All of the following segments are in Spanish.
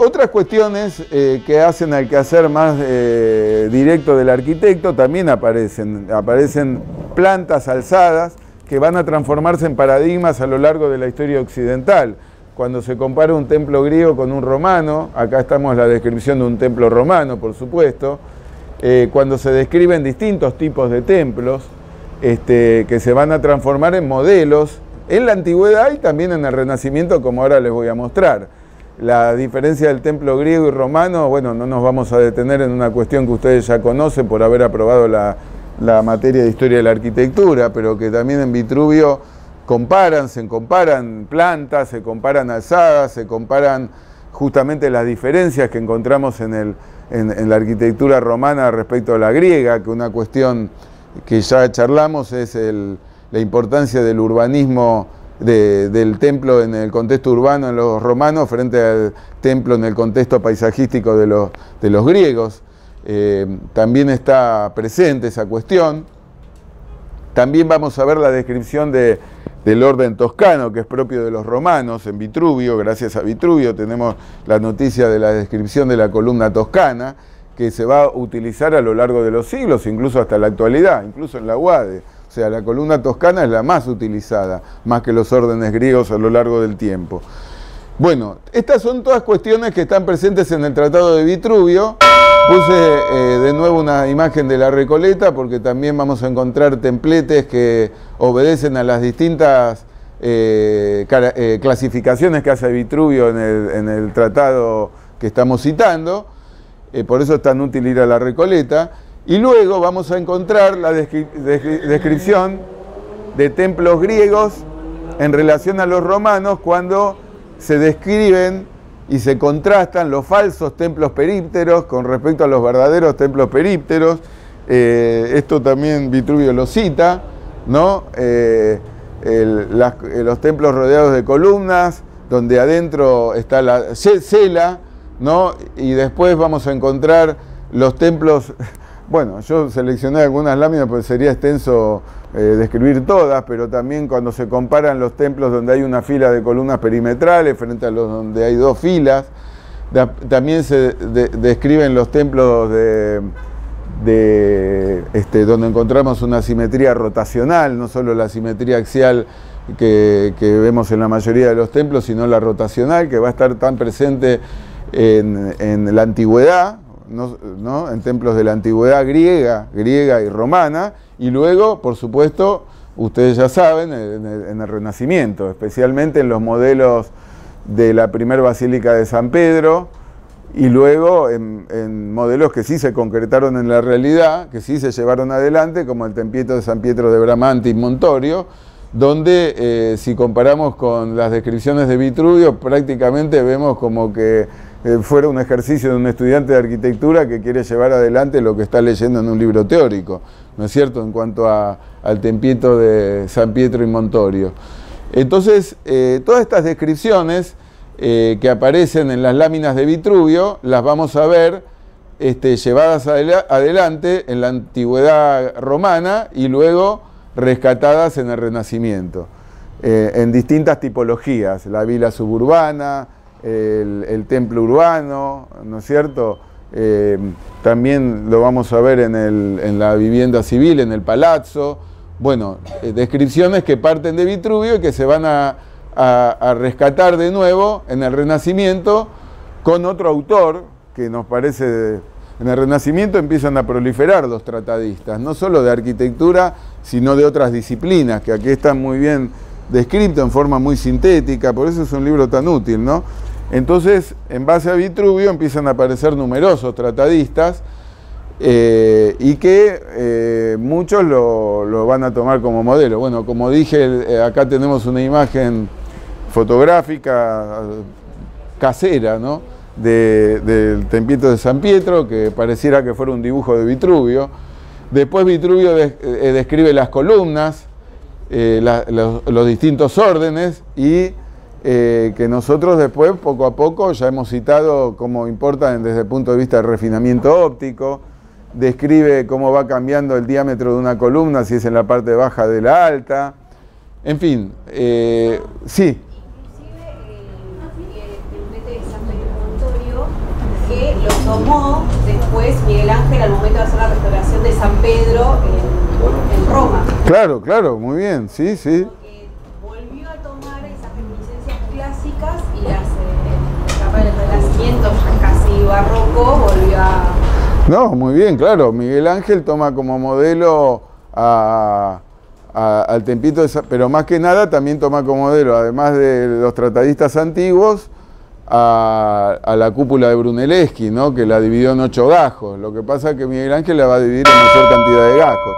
Eh, otras cuestiones eh, que hacen al quehacer más eh, directo del arquitecto también aparecen. Aparecen plantas alzadas que van a transformarse en paradigmas a lo largo de la historia occidental. Cuando se compara un templo griego con un romano, acá estamos la descripción de un templo romano, por supuesto, cuando se describen distintos tipos de templos este, que se van a transformar en modelos en la antigüedad y también en el Renacimiento, como ahora les voy a mostrar. La diferencia del templo griego y romano, bueno, no nos vamos a detener en una cuestión que ustedes ya conocen por haber aprobado la, materia de historia de la arquitectura, pero que también en Vitruvio comparan, se comparan plantas, se comparan alzadas, se comparan justamente las diferencias que encontramos en, la arquitectura romana respecto a la griega, que una cuestión que ya charlamos es la importancia del urbanismo del templo en el contexto urbano en los romanos frente al templo en el contexto paisajístico de los, de los griegos. Eh, también está presente esa cuestión. También vamos a ver la descripción de, del orden toscano, que es propio de los romanos, en Vitruvio. Gracias a Vitruvio tenemos la noticia de la descripción de la columna toscana, que se va a utilizar a lo largo de los siglos, incluso hasta la actualidad, incluso en la UADE. O sea, la columna toscana es la más utilizada, más que los órdenes griegos a lo largo del tiempo. Bueno, estas son todas cuestiones que están presentes en el Tratado de Vitruvio. Puse eh, de nuevo una imagen de la Recoleta porque también vamos a encontrar templetes que obedecen a las distintas eh, eh, clasificaciones que hace Vitruvio en el, en el tratado que estamos citando. por eso es tan útil ir a la Recoleta. Y luego vamos a encontrar la descripción de templos griegos en relación a los romanos cuando se describen y se contrastan los falsos templos perípteros con respecto a los verdaderos templos perípteros. Eh, esto también Vitruvio lo cita, ¿no? Eh, los templos rodeados de columnas, donde adentro está la cela, ¿no? Y después vamos a encontrar los templos bueno, yo seleccioné algunas láminas porque sería extenso eh, describir todas, pero también cuando se comparan los templos donde hay una fila de columnas perimetrales frente a los donde hay dos filas, también se describen los templos de, este, donde encontramos una simetría rotacional, no solo la simetría axial que, vemos en la mayoría de los templos, sino la rotacional, que va a estar tan presente en la antigüedad, en templos de la antigüedad griega, griega y romana, y luego, por supuesto, ustedes ya saben, en el, Renacimiento, especialmente en los modelos de la primera basílica de San Pedro, y luego en, modelos que sí se concretaron en la realidad, que sí se llevaron adelante, como el Tempieto de San Pietro de Bramante y Montorio, donde eh, si comparamos con las descripciones de Vitruvio, prácticamente vemos como que fuera un ejercicio de un estudiante de arquitectura que quiere llevar adelante lo que está leyendo en un libro teórico, ¿no es cierto?, en cuanto al tempieto de San Pietro y Montorio. Entonces, eh, todas estas descripciones eh, que aparecen en las láminas de Vitruvio las vamos a ver este, llevadas adelante en la antigüedad romana y luego rescatadas en el Renacimiento, en distintas tipologías, la vila suburbana, el, templo urbano, ¿no es cierto? Eh, también lo vamos a ver en, la vivienda civil, en el palazzo. Bueno, eh, descripciones que parten de Vitruvio y que se van a, rescatar de nuevo en el Renacimiento con otro autor que nos parece... En el Renacimiento empiezan a proliferar los tratadistas, no solo de arquitectura, sino de otras disciplinas, que aquí están muy bien descritos en forma muy sintética, por eso es un libro tan útil, ¿no? Entonces, en base a Vitruvio empiezan a aparecer numerosos tratadistas eh, y que eh, muchos lo, van a tomar como modelo. Bueno, como dije, eh, acá tenemos una imagen fotográfica casera, ¿no? del tempito de San Pietro, que pareciera que fuera un dibujo de Vitruvio. Después Vitruvio describe las columnas, los distintos órdenes y eh, que nosotros después, poco a poco, ya hemos citado cómo importan desde el punto de vista del refinamiento óptico, describe cómo va cambiando el diámetro de una columna, si es en la parte baja de la alta, en fin, eh, sí. que lo tomó después Miguel Ángel al momento de hacer la restauración de San Pedro en, Roma. Claro, claro, muy bien, sí, sí. Porque volvió a tomar esas reminiscencias clásicas y las, eh, el Casi barroco volvió a... No, muy bien, claro. Miguel Ángel toma como modelo a al tempito, pero más que nada también toma como modelo, además de los tratadistas antiguos, a, la cúpula de Brunelleschi, ¿no? que la dividió en ocho gajos. Lo que pasa es que Miguel Ángel la va a dividir en mayor cantidad de gajos.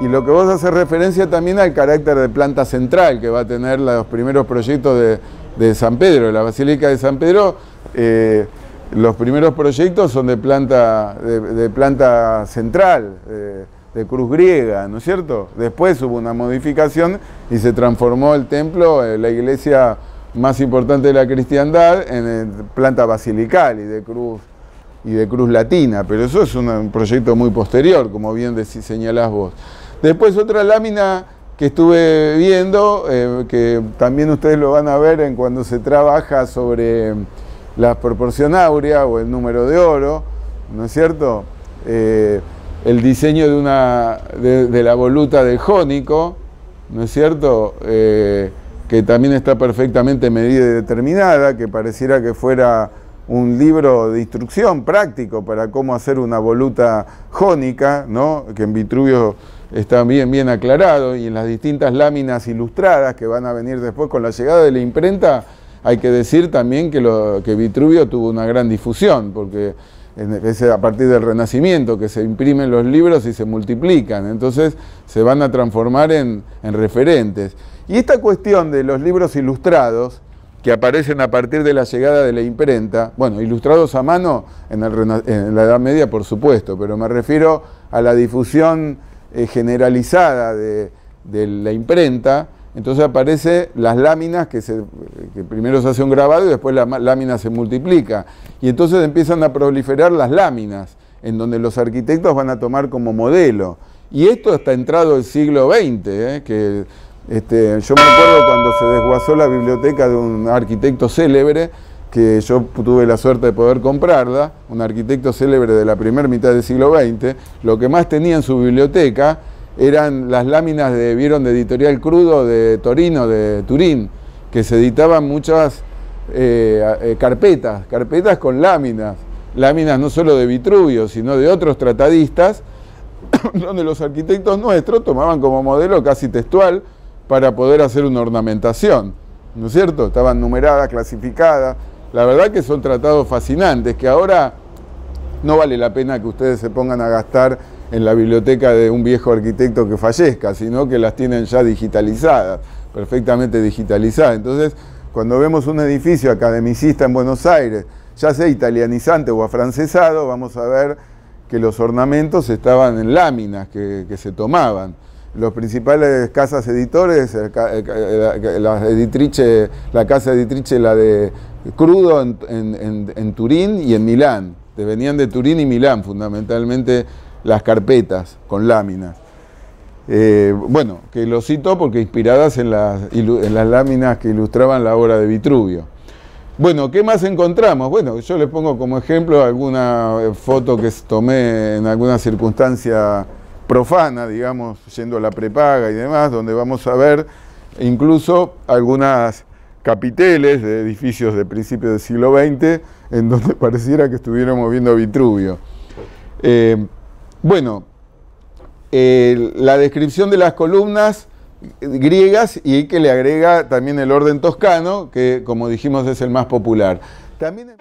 Y lo que vos haces referencia también al carácter de planta central que va a tener los primeros proyectos de, San Pedro, la Basílica de San Pedro. Eh, los primeros proyectos son de planta, de, planta central. Eh, de cruz griega, ¿no es cierto? Después hubo una modificación y se transformó el templo, eh, la iglesia más importante de la cristiandad, en planta basilical y de cruz y de cruz latina, pero eso es un, proyecto muy posterior, como bien señalás vos. Después otra lámina que estuve viendo, que también ustedes lo van a ver en cuando se trabaja sobre la proporción áurea o el número de oro, ¿no es cierto? Eh, el diseño de, una, de, la voluta del jónico, ¿no es cierto? Eh, que también está perfectamente medida y determinada, que pareciera que fuera un libro de instrucción práctico para cómo hacer una voluta jónica, ¿no? que en Vitruvio está bien, bien aclarado, y en las distintas láminas ilustradas que van a venir después con la llegada de la imprenta, hay que decir también que, Vitruvio tuvo una gran difusión, porque es a partir del Renacimiento que se imprimen los libros y se multiplican, entonces se van a transformar en, referentes. Y esta cuestión de los libros ilustrados, que aparecen a partir de la llegada de la imprenta, bueno, ilustrados a mano en, la Edad Media, por supuesto, pero me refiero a la difusión eh, generalizada de la imprenta, entonces aparecen las láminas que, se, primero se hace un grabado y después la lámina se multiplica. Y entonces empiezan a proliferar las láminas, en donde los arquitectos van a tomar como modelo. Y esto hasta entrado el siglo XX, ¿eh? que este, yo me acuerdo cuando se desguazó la biblioteca de un arquitecto célebre, que yo tuve la suerte de poder comprarla, un arquitecto célebre de la primera mitad del siglo XX, lo que más tenía en su biblioteca eran las láminas de, vieron, de editorial crudo de Torino, de Turín, que se editaban muchas eh, eh, carpetas, carpetas con láminas, láminas no solo de Vitruvio, sino de otros tratadistas, donde los arquitectos nuestros tomaban como modelo casi textual para poder hacer una ornamentación, ¿no es cierto? Estaban numeradas, clasificadas. La verdad que son tratados fascinantes, que ahora no vale la pena que ustedes se pongan a gastar en la biblioteca de un viejo arquitecto que fallezca, sino que las tienen ya digitalizadas, perfectamente digitalizadas. Entonces, cuando vemos un edificio academicista en Buenos Aires, ya sea italianizante o afrancesado, vamos a ver que los ornamentos estaban en láminas que, se tomaban. Los principales casas editores, la, editrice, la casa editrice, la de Crudo en, Turín y en Milán, venían de Turín y Milán fundamentalmente las carpetas con láminas. Eh, bueno, que lo cito porque inspiradas en las, láminas que ilustraban la obra de Vitruvio. Bueno, ¿qué más encontramos? Bueno, yo les pongo como ejemplo alguna foto que tomé en alguna circunstancia profana, digamos, yendo a la prepaga y demás, donde vamos a ver incluso algunas capiteles de edificios de principios del siglo XX, en donde pareciera que estuviéramos viendo Vitruvio. Eh, bueno, la descripción de las columnas griegas y que le agrega también el orden toscano, que como dijimos es el más popular. También...